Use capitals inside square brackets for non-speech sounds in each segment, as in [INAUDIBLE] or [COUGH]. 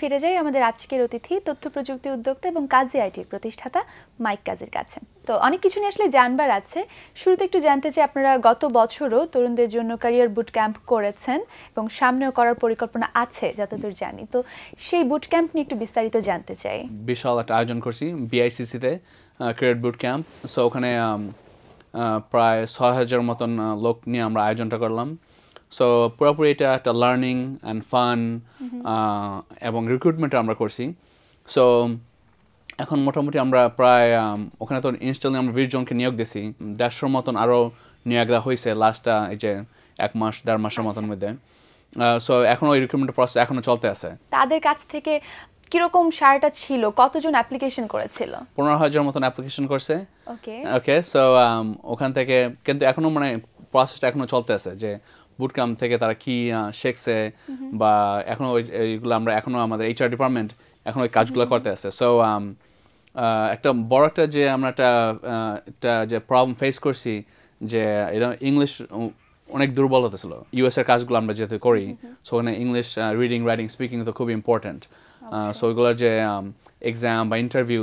ফিরে যাই আমাদের আজকের অতিথি, তথ্য প্রযুক্তি উদ্যোক্তা এবং কাজী আইটির প্রতিষ্ঠাতা মাইক কাজীর কাছে। তো অনেক কিছু নিয়ে আসলে জানবার আছে। শুরুতে একটু জানতে চাই, আপনারা গত বছরও তরুণদের জন্য ক্যারিয়ার বুট ক্যাম্প করেছেন এবং সামনেও করার পরিকল্পনা আছে যতদূর জানি। তো সেই বুট ক্যাম্প নিয়ে একটু বিস্তারিত জানতে চাই। বিশাল একটা আয়োজন করছি বিআইসিসিতে ক্রিয়েট বুট ক্যাম্প সো ওখানে প্রায় ছয় হাজার মতন লোক নিয়ে আমরা আয়োজনটা করলাম। সো পুরোপুরি এটা একটা লার্নিং অ্যান্ড ফান এবং রিক্রুটমেন্ট আমরা করছি। সো এখন মোটামুটি আমরা প্রায় ওখানে তো ইনস্টলে আমরা বিশ জনকে নিয়োগ দিছি দেড়শোর মতন আরও নিয়োগ দেওয়া হয়েছে লাস্টটা এই যে এক মাস দেড় মাসের মতন মধ্যে। সো এখনও ওই রিক্রুটমেন্ট প্রসেস এখনও চলতে আছে। তাদের কাছ থেকে কীরকম সারটা ছিল? কতজন অ্যাপ্লিকেশন করেছিল? পনেরো হাজার মতন অ্যাপ্লিকেশন করছে। ওকে ওকে সো ওখান থেকে কিন্তু এখনও মানে প্রসেসটা এখনও চলতে আছে যে বুট ক্যাম্প থেকে তারা কি শিখছে বা এখনও এইগুলো আমরা এখনও আমাদের এইচআর ডিপার্টমেন্ট এখন ওই কাজগুলো করতে আছে। সো একটা বড় একটা যে আমরা একটা একটা যে প্রবলেম ফেস করছি যে এটা ইংলিশ অনেক দুর্বলতা ছিল ইউএস এর কাজগুলো আমরা যেহেতু করি সো ওখানে ইংলিশ রিডিং রাইটিং স্পিকিং তো খুবই ইম্পর্টেন্ট সো ওইগুলোর যে এক্সাম বা ইন্টারভিউ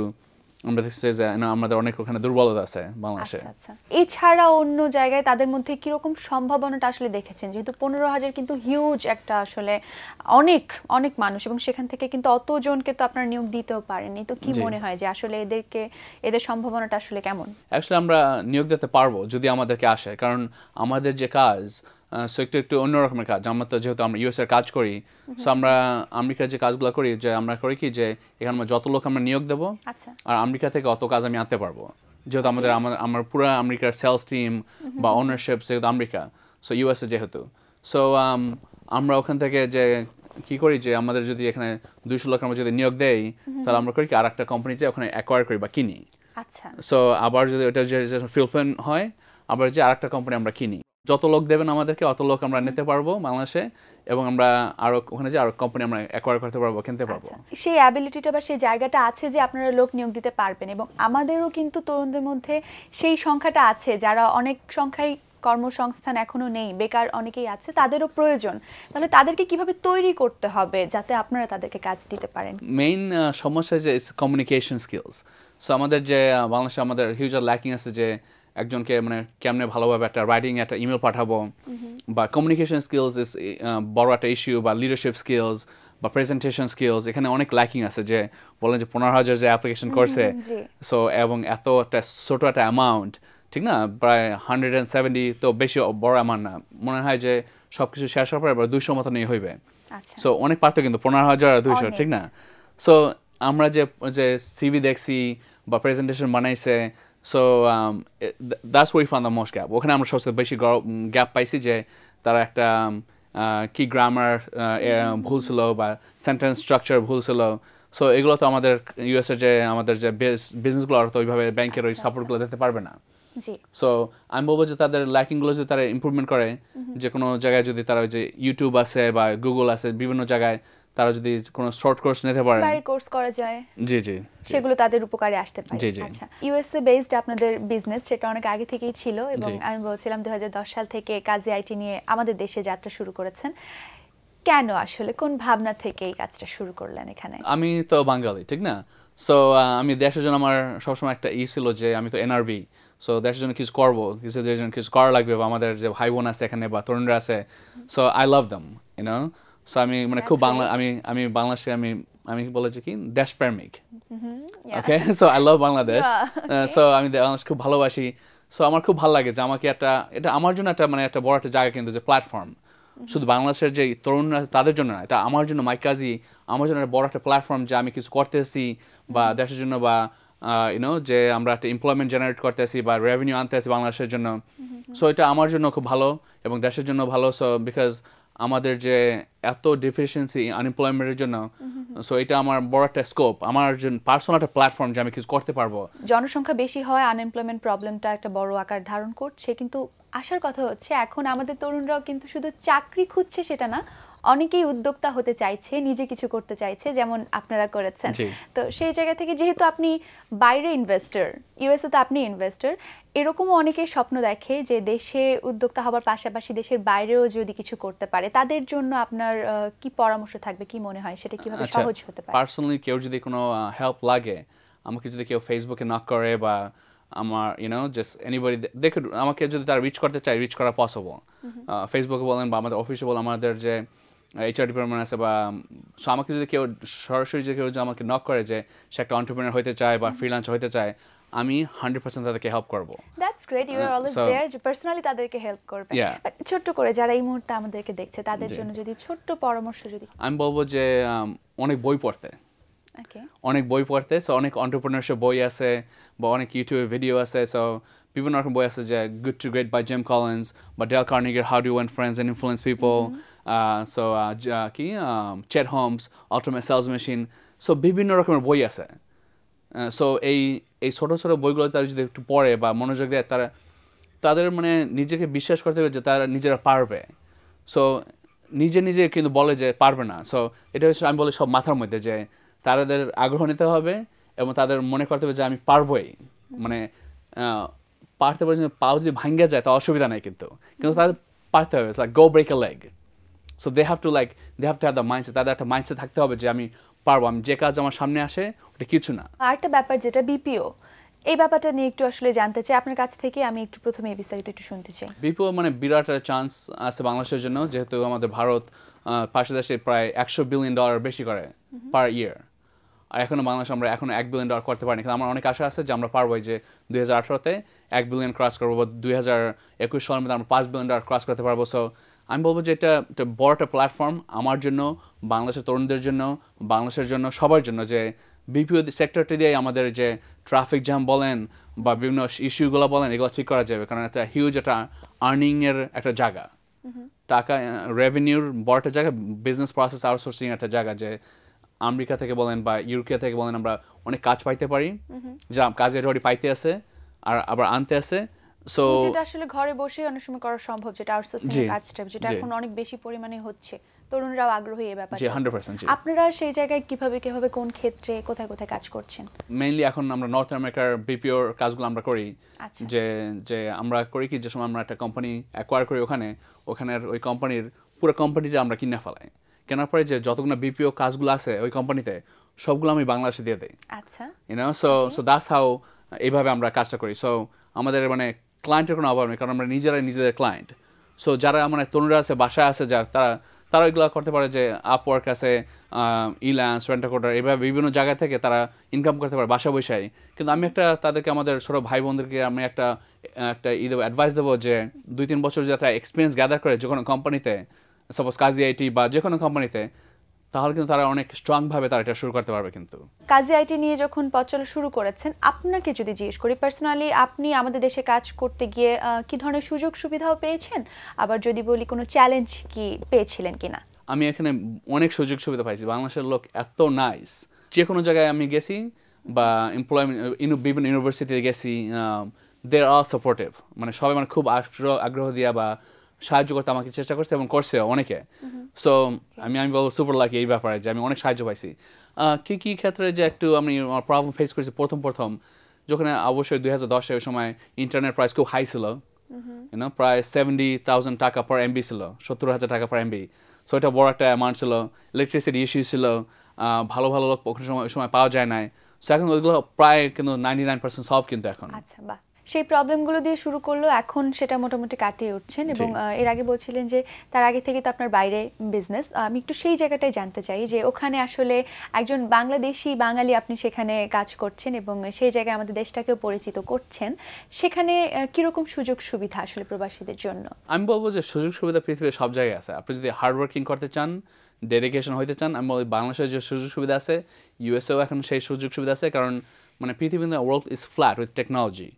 আমরা দেখছি যে না, আমাদের অনেক ওখানে দুর্বলতা আছে বাংলাদেশে। আচ্ছা আচ্ছা। এছাড়া অন্য জায়গায় তাদের মধ্যে কীরকম সম্ভাবনাটা আসলে দেখেছেন? যেহেতু পনেরো হাজার কিন্তু হিউজ একটা আসলে অনেক অনেক মানুষ এবং সেখান থেকে কিন্তু অতজনকে তো আপনারা নিয়োগ দিতেও পারেননি। তো কি মনে হয় যে আসলে এদেরকে এদের সম্ভাবনাটা আসলে কেমন? অ্যাকচুয়ালি আমরা নিয়োগ দিতে পারব যদি আমাদেরকে আসে। কারণ আমাদের যে কাজ সো একটু একটু অন্য রকমের কাজ। আমরা তো যেহেতু আমরা ইউএস এর কাজ করি সো আমরা আমেরিকার যে কাজগুলো করি যে আমরা করি কি যে এখানে যত লোক আমরা নিয়োগ দেবো আচ্ছা। আর আমেরিকা থেকে অত কাজ আমি আনতে পারব। যেহেতু আমাদের আমার আমার পুরো আমেরিকার সেলস টিম বা ওনারশিপ যেহেতু আমেরিকা সো ইউএসএ যেহেতু। সো আমরা ওখান থেকে যে কি করি যে আমাদের যদি এখানে দুইশো লোক আমরা যদি নিয়োগ দেই তাহলে আমরা করি কি আর একটা কোম্পানি যে ওখানে অ্যাকোয়ার করি বা কিনি। আচ্ছা। সো আবার যদি ওটা যে ফিলফেন হয় আবার যে আরেকটা কোম্পানি আমরা কিনি। যত লোক দেবেন আমাদেরকে অত লোক আমরা নিতে পারব বাংলাদেশে এবং আমরা আরও ওখানে যে আরও কোম্পানি আমরা অ্যাকোয়ার করতে পারব কিনতে পারব। আচ্ছা সেই অ্যাবিলিটিটা বা সেই জায়গাটা আছে যে আপনারা লোক নিয়োগ দিতে পারবেন এবং আমাদেরও কিন্তু তরুণদের মধ্যে সেই সংখ্যাটা আছে যারা অনেক সংখ্যায় কর্মসংস্থান এখনও নেই বেকার অনেকেই আছে তাদেরও প্রয়োজন। তাহলে তাদেরকে কীভাবে তৈরি করতে হবে যাতে আপনারা তাদেরকে কাজ দিতে পারেন? মেইন সমস্যা যে কমিউনিকেশন স্কিলস সো আমাদের যে বাংলাদেশে আমাদের হিউজ ল্যাকিং আছে যে একজনকে মানে কেমনে ভালোভাবে একটা রাইটিং একটা ইমেল পাঠাবো বা কমিউনিকেশন স্কিলস ইস বড় একটা ইস্যু বা লিডারশিপ স্কিলস বা প্রেজেন্টেশন স্কিলস এখানে অনেক ল্যাকিং আছে যে বলেন যে পনেরো হাজার যে অ্যাপ্লিকেশন করছে সো এবং এত একটা ছোট একটা অ্যামাউন্ট ঠিক না? প্রায় হান্ড্রেড অ্যান্ড সেভেন্টি তো বেশি বড় অ্যামাউন্ট না। মনে হয় যে সব কিছু শেষ হওয়ার পরে এবার দুইশো মতো নিয়ে হইবে। আচ্ছা। সো অনেক পার্থক্য কিন্তু পনেরো হাজার আর দুইশো ঠিক না? সো আমরা যে যে সিভি দেখছি বা প্রেজেন্টেশন বানাইছে so that's why fun the most gap ওখানে আমরা সবচেয়ে বেশি গ্যাপ পাইছি যে তারা একটা কি গ্রামার ভুল ছিল বা সেন্টেন্স স্ট্রাকচার ভুল ছিল। সো এগুলো তো আমাদের ইউএসএ যে আমাদের যে বিজনেসগুলো আর তো ওইভাবে ব্যাংকের ওই আচ্ছা, সাপোর্টগুলো দিতে পারবে না। সো আমি বলব যে তাদের ল্যাকিংগুলো যদি তারা ইম্প্রুভমেন্ট করে যে কোনো জায়গায় যদি তারা ওই যে ইউটিউব আছে বা গুগল আছে বিভিন্ন জায়গায় তারা যদি কোনো শর্ট কোর্স নিতে পারে বাইরে কোর্স করা যায়। জি জি। সেগুলো তাদের উপকারে আসতে পারে। জি, জি। আচ্ছা ইউএসএ বেসড আপনাদের বিজনেস সেটা অনেক আগে থেকেই ছিল এবং আমি বলছিলাম দুহাজার দশ সাল থেকে কাজী আইটি নিয়ে আমাদের দেশে যাত্রা শুরু করেছেন। কেন আসলে? কোন ভাবনা থেকে এই কাজটা শুরু করলেন এখানে? আমি তো বাঙালি ঠিক না? সো আমি দেশের জন্য আমার সবসময় একটা ই ছিল যে আমি তো এনআরবি সো দেশের জন্য কিছু করব কিছু দেশের জন্য কিছু করা লাগবে বা আমাদের যে ভাই বোন আছে এখানে বা তরুণরা আছে। সো আই লাভ দাম ইউনো সো আমি মানে খুব বাংলা আমি আমি বাংলাদেশে আমি আমি বলেছি কি দেশ প্রেমিক okay so I love Bangladesh so আমি বাংলাদেশ খুব ভালোবাসি। সো আমার খুব ভালো লাগে যে আমাকে একটা এটা আমার জন্য একটা মানে একটা বড় একটা জায়গা কিন্তু যে প্ল্যাটফর্ম শুধু বাংলাদেশের যে তরুণরা তাদের জন্য না এটা আমার জন্য মাইক কাজী আমার জন্য একটা বড় একটা প্ল্যাটফর্ম যে আমি কিছু করতেছি বা দেশের জন্য বা ইউনো যে আমরা একটা এমপ্লয়মেন্ট জেনারেট করতেছি বা রেভিনিউ আনতেছি বাংলাদেশের জন্য। সো এটা আমার জন্য খুব ভালো এবং দেশের জন্য ভালো। সো বিকজ আমাদের যে এত ডিফিসিয়েন্সি আনএমপ্লয়মেন্টের জন্য সো এটা আমার বড় একটা স্কোপ আমার পার্সোনাল একটা প্ল্যাটফর্ম যে আমি কিছু করতে পারব। জনসংখ্যা বেশি হয় আনএমপ্লয়মেন্ট প্রবলেমটা একটা বড় আকার ধারণ করছে কিন্তু আসার কথা হচ্ছে এখন আমাদের তরুণরাও কিন্তু শুধু চাকরি খুঁজছে সেটা না অনেকেই উদ্যোক্তা হতে চাইছে নিজে কিছু করতে চাইছে যেমন আপনারা করেছেন। তো সেই জায়গা থেকে যেহেতু আপনি বাইরে ইনভেস্টর ইউএসএ তো আপনি ইনভেস্টর এরকমও অনেকে স্বপ্ন দেখে যে দেশে উদ্যোক্তা হবার পাশাপাশি দেশের বাইরেও যদি কিছু করতে পারে তাদের জন্য আপনার কি পরামর্শ থাকবে কি মনে হয়? সেটা কীভাবে আচ্ছা সহজ হতে পারে? পার্সোনালি কেউ যদি কোনো হেল্প লাগে আমাকে যদি কেউ ফেসবুকে নক করে বা আমার ইউনো জাস্ট এনিবডি দেখে আমাকে যদি তারা রিচ করতে চায় রিচ করা পসিবল ফেসবুকে বলেন বা আমাদের অফিসে বলেন আমাদের যে এইচআর ডিপার্টমেন্ট আছে বা সো আমাকে যদি কেউ সরাসরি যে কেউ যদি আমাকে নক করে যে সে একটা অন্টারপ্রিনার হতে চায় বা ফ্রিল্যান্স হতে চায় আমি হান্ড্রেড পার্সেন্ট তাদেরকে হেল্প করব। That's great you are always there যে পার্সোনালি তাদেরকে হেল্প করবে. ছোট্ট করে যারা এই মুহূর্তে আমাদেরকে দেখছে তাদের জন্য যদি ছোট্ট পরামর্শ যদি আমি বলব যে um, অনেক বই পড়তে। অনেক বই পড়তে সো অনেক অন্টারপ্রিনারশিপ বই আছে বা অনেক ইউটিউবে ভিডিও আছে সো বিভিন্ন রকম বই আছে যে good to great by Jim Collins বা Dale কার্নিগের how to win friends and influence people so কি? Chet Holmes ultimate sales machine so বিভিন্ন রকমের বই আছে। সো এই এই ছোটো ছোটো বইগুলো তারা যদি একটু পড়ে বা মনোযোগ দেয় তারা তাদের মানে নিজেকে বিশ্বাস করতে হবে যে তারা নিজেরা পারবে। সো নিজে নিজে কিন্তু বলে যে পারবে না। সো এটা হচ্ছে আমি বলি সব মাথার মধ্যে যে তাদের আগ্রহ নিতে হবে এবং তাদের মনে করতে হবে যে আমি পারবই। মানে পারতে পারে পাও যদি ভাঙ্গে যায় তা অসুবিধা নেই কিন্তু। কিন্তু তাদের পারতে হবে like go break a leg so they have to like they have to have the mindset তাদের একটা মাইন্ডসেট থাকতে হবে যে আমি পারব আমি যে কাজ আমার সামনে আসে ওটা কিছু না। আরেকটা ব্যাপার যেটা বিপিও এই ব্যাপারটা নিয়ে একটু আসলে জানতে চাই আপনার কাছ থেকে আমি একটু প্রথমে এই বিস্তারিত একটু শুনতে চাই। বিপিও মানে বিরাট একটা চান্স আছে বাংলাদেশের জন্য যেহেতু আমাদের ভারত পাশে দেশে প্রায় একশো বিলিয়ন ডলার বেশি করে পার ইয়ার আর এখনও বাংলাদেশ আমরা এখনও এক বিলিয়ন ডলার করতে পারিনি। কিন্তু আমার অনেক আশা আছে যে আমরা পারব যে দুই হাজার আঠারোতে এক বিলিয়ন ক্রস করব বা দুই হাজার একুশ সালের মধ্যে আমরা পাঁচ বিলিয়ন ডলার ক্রস করতে পারব। সো আমি বলব যে এটা একটা বড় একটা প্ল্যাটফর্ম আমার জন্য বাংলাদেশের তরুণদের জন্য বাংলাদেশের জন্য সবার জন্য যে বিপিও সেক্টরটি দিয়ে আমাদের যে ট্রাফিক জ্যাম বলেন বা বিভিন্ন ইস্যুগুলো বলেন এগুলো ঠিক করা যাবে। কারণ একটা হিউজ একটা আর্নিংয়ের একটা জায়গা। টাকা রেভিনিউর বড় একটা জায়গা বিজনেস প্রসেস আউটসোর্সিং একটা জায়গা যে আমেরিকা থেকে বলেন বা ইউরোপিয়া থেকে বলেন আমরা অনেক কাজ পাইতে পারি। যা কাজের অলরেডি পাইতে আছে আর আবার আনতে আছে। সো যেটা আসলে ঘরে বসে অনেক সময় করা সম্ভব যেটা আউটসোর্সিং জি, এর কাজটা যেটা এখন অনেক বেশি পরিমাণে হচ্ছে। তরুণরাও আগ্রহী এই ব্যাপারে জি হান্ড্রেড পার্সেন্ট জি। আপনারা সেই জায়গায় কীভাবে কীভাবে কোন ক্ষেত্রে কোথায় কোথায় কাজ করছেন? মেইনলি এখন আমরা নর্থ আমেরিকার বিপিওর কাজগুলো আমরা করি। আচ্ছা। যে যে আমরা করি কি যে সময় আমরা একটা কোম্পানি অ্যাকোয়ার করি ওখানে ওখানের ওই কোম্পানির পুরো কোম্পানিটা আমরা কিনে ফেলাই। কেনার পরে যে যতগুলো বিপিও কাজগুলো আছে ওই কোম্পানিতে সবগুলো আমি বাংলাদেশে দিয়ে দিই। আচ্ছা। You know so so that's how এইভাবে আমরা কাজটা করি। সো আমাদের মানে ক্লায়েন্টের কোনো অভাব নেই কারণ আমরা নিজেরাই নিজেদের ক্লায়েন্ট সো যারা মানে তরুণরা আছে বাসায় আছে যা তারা তারা এগুলো করতে পারে যে আপওয়ার্ক আছে ইল্যান্স রেন্টাকোটার এইভাবে বিভিন্ন জায়গা থেকে তারা ইনকাম করতে পারে বাসা বৈশাই কিন্তু আমি একটা তাদেরকে আমাদের ছোটো ভাই বোনদেরকে আমি একটা একটা ই দেবো অ্যাডভাইস দেবো যে দুই তিন বছর যদি তারা এক্সপিরিয়েন্স গ্যাদার করে যে কোনো কোম্পানিতে সাপোজ কাজি আইটি বা যে কোনো কোম্পানিতে তাহলে কিন্তু তারা অনেক স্ট্রংভাবে তারা এটা শুরু করতে পারবে কিন্তু। কাজী আইটি নিয়ে যখন পথ চলা শুরু করেছেন আপনাকে যদি জিজ্ঞেস করি পার্সোনালি আপনি আমাদের দেশে কাজ করতে গিয়ে কি ধরনের সুযোগ সুবিধাও পেয়েছেন? আবার যদি বলি কোনো চ্যালেঞ্জ কি পেয়েছিলেন কিনা? আমি এখানে অনেক সুযোগ সুবিধা পাইছি। বাংলাদেশের লোক এত নাইস যে কোনো জায়গায় আমি গেছি বা এমপ্লয়মেন্ট বিভিন্ন ইউনিভার্সিটিতে গেছি দে আর অল সাপোর্টিভ মানে সবাই মানে খুব আগ্রহ আগ্রহ দিয়া বা সাহায্য করতে আমাকে চেষ্টা করছে এবং করছে অনেকে। সো আমি আমি বলব সুপার লাকি এই ব্যাপারে যে আমি অনেক সাহায্য পাইছি। কি কি ক্ষেত্রে যে একটু আমি প্রবলেম ফেস করেছি? প্রথম প্রথম যখন অবশ্যই দুই হাজার দশে ওই সময় ইন্টারনেট প্রাইস খুব হাই ছিল। ইউনো প্রায় সেভেন্টি থাউজেন্ড টাকা পার এমবি ছিল সত্তর হাজার টাকা পার এমবি সো এটা বড় একটা অ্যামাউন্ট ছিল ইলেকট্রিসিটি ইস্যু ছিল ভালো ভালো লোক ওখানে সময় ওই সময় পাওয়া যায় নাই। সো এখন ওইগুলো প্রায় কিন্তু নাইনটি নাইন পার্সেন্ট সলভ কিন্তু এখন। আচ্ছা বাহ। সেই প্রবলেমগুলো দিয়ে শুরু করল এখন সেটা মোটামুটি কাটিয়ে উঠছেন এবং এর আগে বলছিলেন যে তার আগে থেকে তো আপনার বাইরে বিজনেস আমি একটু সেই জায়গাটাই জানতে চাই যে ওখানে আসলে একজন বাংলাদেশি বাঙালি আপনি সেখানে কাজ করছেন এবং সেই জায়গায় আমাদের দেশটাকেও পরিচিত করছেন। সেখানে কীরকম সুযোগ সুবিধা আসলে প্রবাসীদের জন্য? আমি বলব যে সুযোগ সুবিধা পৃথিবীর সব জায়গায় আছে। আপনি যদি হার্ড ওয়ার্কিং করতে চান ডেডিকেশন হইতে চান আমি বলি বাংলাদেশের যে সুযোগ সুবিধা আছে ইউএসএও এখন সেই সুযোগ সুবিধা আছে। কারণ মানে পৃথিবীতে world is flat with technology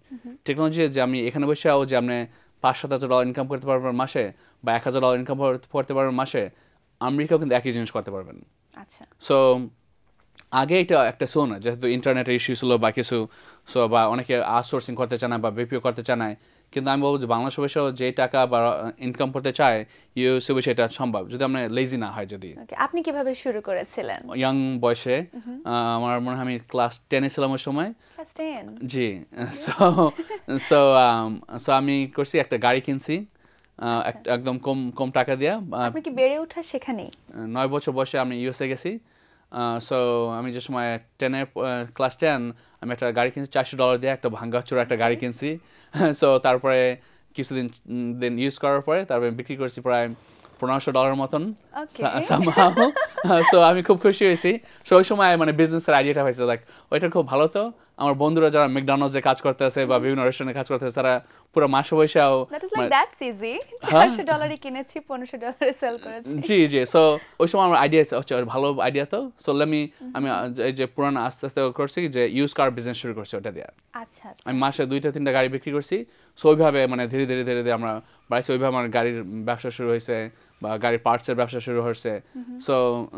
technology যে আমি এখানে বসে বসেও যে আপনি পাঁচ সাত হাজার ডলার ইনকাম করতে পারবেন মাসে বা এক হাজার ডলার ইনকাম করতে পারবেন মাসে আমেরিকাও কিন্তু একই জিনিস করতে পারবেন। আচ্ছা। সো আগে এটা একটা শো না যেহেতু ইন্টারনেটের ইস্যু ছিল বা কিছু সো বা অনেকে আউটসোর্সিং করতে চায় না বা বিপিও করতে চায় না কিন্তু আমি বলব যে বাংলাদেশ বসেও যে টাকা বা ইনকাম করতে চায় ইউএসএ বসে এটা সম্ভব যদি আমরা লেজি না হয় যদি। আপনি কীভাবে শুরু করেছিলেন? ইয়াং বয়সে আমার মনে হয় আমি ক্লাস টেনে ছিলাম ওই সময়। জি সো সো সো আমি করছি একটা গাড়ি কিনছি এক- একদম কম কম টাকা দিয়া আপনি কি বেড়ে ওঠা সেখানেই নয় বছর বয়সে আমি ইউএসএ গেছি সো আমি যে সময় টেনের ক্লাস টেন আমি একটা গাড়ি কিনছি চারশো ডলার দিয়ে একটা ভাঙ্গা চোরা একটা গাড়ি কিনছি। [LAUGHS] সো তারপরে কিছুদিন দিন ইউজ করার পরে তারপরে বিক্রি করছি প্রায় পনেরোশো ডলার মতন. সো [LAUGHS] [LAUGHS] আমি খুব খুশি হয়েছি। সো ওই সময় মানে বিজনেসের আইডিয়াটা হয়েছে দেখ ওইটা খুব ভালো তো। আমার বন্ধুরা যারা ম্যাকডোনাল্ডসে কাজ করতে আছে বা বিভিন্ন রেস্টুরেন্টে কাজ করতে আছে তারা পুরো মাসে বৈশাও that is like that's easy হ্যাঁ। 400 ডলারে কিনেছি 1500 ডলারে সেল করেছি। জি জি সো ওই সময় আমার আইডিয়া হচ্ছে ভালো আইডিয়া তো। সো আমি আমি এই যে পুরানো আস্তে আস্তে করছি যে ইউজ কার বিজনেস শুরু করছি ওটা দিয়ে। আচ্ছা আচ্ছা। আমি মাসে দুইটা তিনটা গাড়ি বিক্রি করছি। সো ওইভাবে মানে ধীরে ধীরে ধীরে ধীরে আমরা বাড়িতে ওইভাবে আমার গাড়ির ব্যবসা শুরু হয়েছে বা গাড়ির পার্টসের ব্যবসা শুরু হয়েছে। সো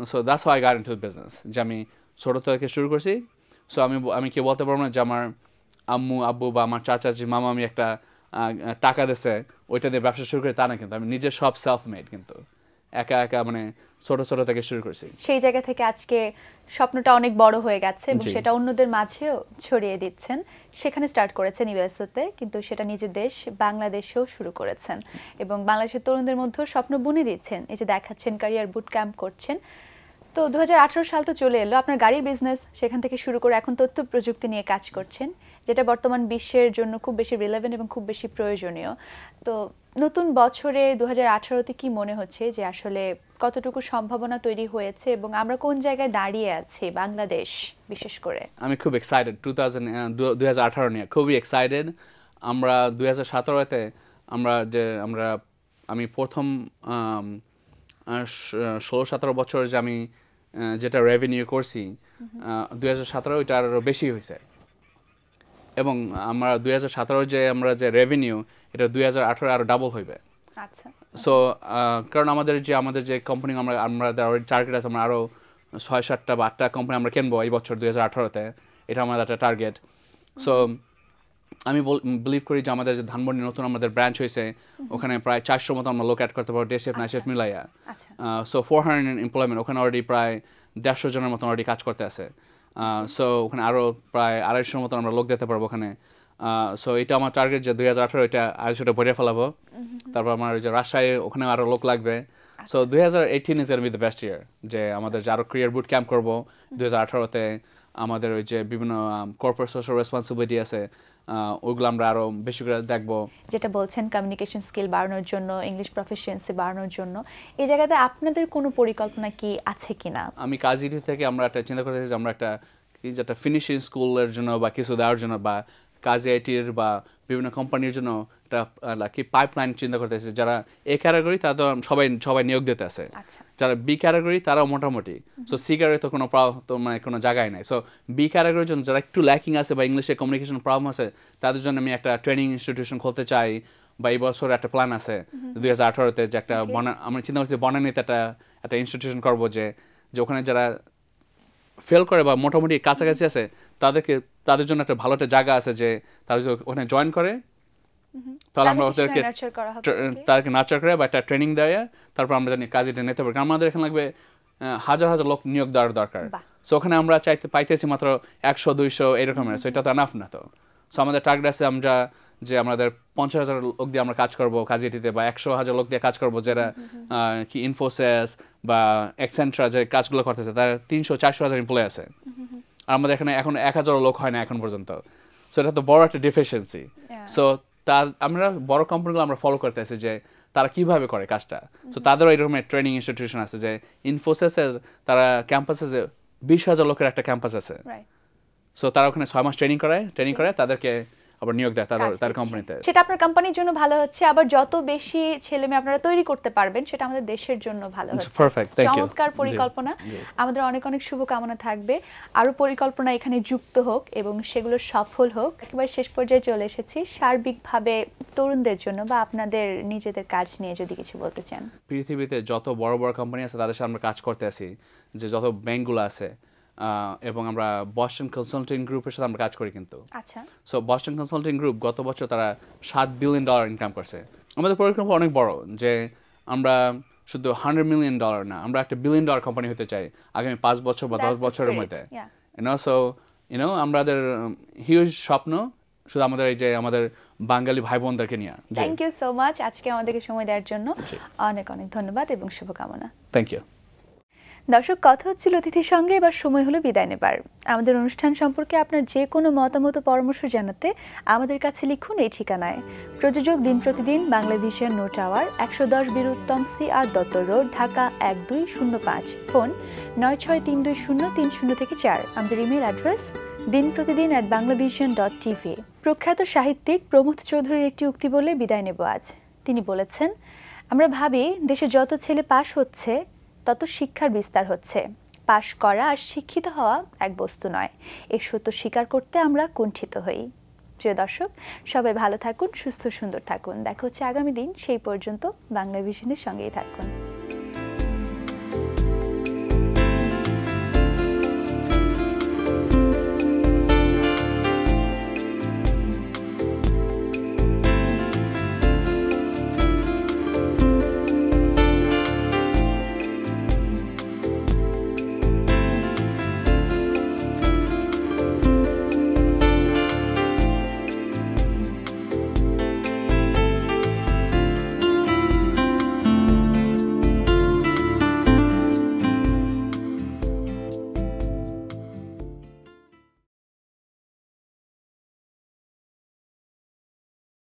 সো দ্যাটস হাই গাড়ি টু বিজনেস যে আমি ছোটো থেকে শুরু করছি। সো আমি আমি কি বলতে পারব না যে আমার আম্মু আব্বু বা আমার চাচাজি মামা আমি একটা টাকা দিছে ওইটা দিয়ে ব্যবসা শুরু করে তা না কিন্তু। আমি নিজে সব সেলফ মেড কিন্তু। একা একা মানে ছোট ছোট থেকে শুরু করছি। সেই জায়গা থেকে আজকে স্বপ্নটা অনেক বড় হয়ে গেছে এবং সেটা অন্যদের মাঝেও ছড়িয়ে দিচ্ছেন। সেখানে স্টার্ট করেছেন ইউএসএতে কিন্তু সেটা নিজের দেশ বাংলাদেশেও শুরু করেছেন। এবং বাংলাদেশের তরুণদের মধ্যেও স্বপ্ন বুনে দিচ্ছেন। এই যে দেখাচ্ছেন ক্যারিয়ার বুট ক্যাম্প করছেন। তো দুহাজার আঠারো সাল তো চলে এলো। আপনার গাড়ির বিজনেস সেখান থেকে শুরু করে এখন তথ্য প্রযুক্তি নিয়ে কাজ করছেন, যেটা বর্তমান বিশ্বের জন্য খুব বেশি রিলেভেন্ট এবং খুব বেশি প্রয়োজনীয়। তো নতুন বছরে দু হাজার কি মনে হচ্ছে যে আসলে কতটুকু সম্ভাবনা তৈরি হয়েছে এবং আমরা কোন জায়গায় দাঁড়িয়ে আছি বাংলাদেশ, বিশেষ করে? আমি খুব এক্সাইটেড টু থাউজেন্ড নিয়ে খুবই এক্সাইটেড আমরা দুই হাজার আমরা যে, আমরা, আমি প্রথম ষোলো সতেরো বছর যে আমি যেটা রেভিনিউ করছি দুই হাজার সতেরো ওইটা আরও বেশি হয়েছে। এবং আমরা দুই হাজার সতেরো যে আমরা যে রেভিনিউ এটা দুই হাজার আঠারো আরও ডাবল হইবে। আচ্ছা। সো কারণ আমাদের যে আমাদের যে কোম্পানি আমরা আমরা টার্গেট আছে আমরা আরও ছয় সাতটা বা আটটা কোম্পানি আমরা কিনবো এই বছর দুই হাজার আঠারোতে। এটা আমাদের একটা টার্গেট সো আমি বিলিভ করি যে আমাদের যে ধানমন্ডি নতুন আমাদের ব্রাঞ্চ হয়েছে ওখানে প্রায় চারশো মতো আমরা লোক অ্যাড করতে পারব ডে শেফ নাইট মিলাইয়া। আচ্ছা। সো ফোর হান্ড্রেড এমপ্লয়মেন্ট ওখানে অলরেডি প্রায় দেড়শো জনের মতন অলরেডি কাজ করতে আছে। সো ওখানে আরও প্রায় আড়াইশোর মতন আমরা লোক দিতে পারব ওখানে। সো এটা আমার টার্গেট যে দুই হাজার আঠারো এটা আড়াইশোটা ভরে ফেলাবো। তারপর আমার ওই যে রাজশাহী ওখানে আরও লোক লাগবে। সো দুই হাজার eighteen is be the best year যে আমাদের যে আরও ক্রিয়ার বুট ক্যাম্প করব দুই হাজার আঠারোতে। আমাদের ওই যে বিভিন্ন কর্পোরেট সোশ্যাল রেসপন্সিবিলিটি আছে। আহ, ওইগুলো আমরা আরও বেশি করে দেখব। যেটা বলছেন কমিউনিকেশন স্কিল বাড়ানোর জন্য ইংলিশ প্রফেশিয়েন্সি বাড়ানোর জন্য। এই জায়গাতে আপনাদের কোনো পরিকল্পনা কি আছে কিনা? আমি কাজিটি থেকে আমরা একটা চিন্তা করতেছি যে আমরা একটা কি যেটা একটা ফিনিশিং স্কুলের জন্য বা কিছু দেওয়ার জন্য বা কাজী আইটির বা বিভিন্ন কোম্পানির জন্য একটা কি পাইপলাইন চিন্তা করতেছে যারা এ ক্যাটাগরি তারা তো সবাই সবাই নিয়োগ দিতে আছে। আচ্ছা। যারা বি ক্যাটাগরি তারাও মোটামুটি। সো সি ক্যাটাগরি তো কোনো তো মানে কোনো জায়গায় নাই। সো বি ক্যাটাগরির জন্য যারা একটু ল্যাকিং আছে বা ইংলিশে কমিউনিকেশন প্রবলেম আছে তাদের জন্য আমি একটা ট্রেনিং ইনস্টিটিউশন খুলতে চাই। বা এই বছর একটা প্ল্যান আছে দুই হাজার আঠারোতে যে একটা বনা আমি চিন্তা করছি বনানীতে একটা একটা ইনস্টিটিউশন করব যে যে ওখানে যারা ফেল করে বা মোটামুটি কাছাকাছি আছে তাদেরকে তাদের জন্য একটা ভালো একটা জায়গা আছে যে তারা যদি ওখানে জয়েন করে তাহলে আমরা ওদেরকে? তাদেরকে নাচার করে বা একটা ট্রেনিং দেয় তারপর আমরা জানি কাজে নিতে পারি কারণ আমাদের এখানে লাগবে হাজার হাজার লোক নিয়োগ দেওয়ার দরকার। সো ওখানে আমরা চাইতে পাইতেছি মাত্র একশো দুইশো এরকমের। সো এটা তো এনাফ না তো। সো আমাদের টার্গেট আছে আমরা যে আমাদের পঞ্চাশ হাজার লোক দিয়ে আমরা কাজ করব কাজিটিতে বা একশো হাজার লোক দিয়ে কাজ করব যারা কি ইনফোসেস বা এক্সেন্ট্রা যে কাজগুলো করতেছে তার তিনশো চারশো হাজার এমপ্লয় আছে। আর আমাদের এখানে এখন এক হাজারও লোক হয় না এখন পর্যন্ত। সো এটা তো বড় একটা ডিফিসিয়েন্সি সো তার আমরা বড় কোম্পানিগুলো আমরা ফলো করতে আছি যে তারা কীভাবে করে কাজটা। তো তাদেরও এরকম ট্রেনিং ইনস্টিটিউশন আছে যে ইনফোসিসের তারা ক্যাম্পাসে যে বিশ হাজার লোকের একটা ক্যাম্পাস আছে. সো তারা ওখানে ছয় মাস ট্রেনিং করায় ট্রেনিং করে তাদেরকে আবার নিয়োগ দেয় তাদের তার কোম্পানিতে সেটা আপনার কোম্পানির জন্য ভালো হচ্ছে আবার যত বেশি ছেলে মেয়ে আপনারা তৈরি করতে পারবেন সেটা আমাদের দেশের জন্য ভালো হচ্ছে। perfect, thank you. চমৎকার পরিকল্পনা। আমাদের অনেক অনেক শুভকামনা থাকবে। আরও পরিকল্পনা এখানে যুক্ত হোক এবং সেগুলো সফল হোক। একেবারে শেষ পর্যায়ে চলে এসেছি। সার্বিকভাবে তরুণদের জন্য বা আপনাদের নিজেদের কাজ নিয়ে যদি কিছু বলতে চান। পৃথিবীতে যত বড় বড় কোম্পানি আছে তাদের সাথে আমরা কাজ করতে আছি। যে যত ব্যাংকগুলো আছে এবং আমরা বস্টন কনসাল্টিং গ্রুপের সাথে আমরা কাজ করি কিন্তু। আচ্ছা। সো বস্টন কনসাল্টিং গ্রুপ গত বছর তারা সাত বিলিয়ন ডলার ইনকাম করছে। আমাদের পরিকল্পনা অনেক বড় যে আমরা শুধু হান্ড্রেড মিলিয়ন ডলার না আমরা একটা বিলিয়ন ডলার কোম্পানি হতে চাই আগামী পাঁচ বছর বা দশ বছরের মধ্যে। You know so you know আমাদের হিউজ স্বপ্ন শুধু আমাদের এই যে আমাদের বাঙালি ভাই বোনদেরকে নিয়ে থ্যাংক ইউ সো মাচ আজকে আমাদেরকে সময় দেওয়ার জন্য অনেক অনেক ধন্যবাদ এবং শুভকামনা। থ্যাংক ইউ দর্শক, কথা হচ্ছিল অতিথির সঙ্গে, এবার সময় হলো বিদায় নেবার। আমাদের অনুষ্ঠান সম্পর্কে আপনার যে কোনো মতামত পরামর্শ জানাতে আমাদের কাছে লিখুন এই ঠিকানায়। প্রযোজক দিন প্রতিদিন, বাংলাদেশের নো টাওয়ার একশো দশ Bir Uttam C R Datta road Dhaka এক দুই শূন্য পাঁচ। ফোন নয় ছয় তিন দুই শূন্য তিন শূন্য থেকে চার। আমাদের ইমেল অ্যাড্রেস দিন প্রতিদিন অ্যাট বাংলাভিশন ডট টিভি প্রখ্যাত সাহিত্যিক প্রমোদ চৌধুরীর একটি উক্তি বলে বিদায় নেব আজ। তিনি বলেছেন, আমরা ভাবি, দেশে যত ছেলে পাশ হচ্ছে তত শিক্ষার বিস্তার হচ্ছে। পাশ করা আর শিক্ষিত হওয়া এক বস্তু নয়। এ সত্য স্বীকার করতে আমরা কুণ্ঠিত হই। প্রিয় দর্শক, সবাই ভালো থাকুন, সুস্থ সুন্দর থাকুন। দেখা হচ্ছে আগামী দিন, সেই পর্যন্ত বাংলা ভিশনের সঙ্গেই থাকুন।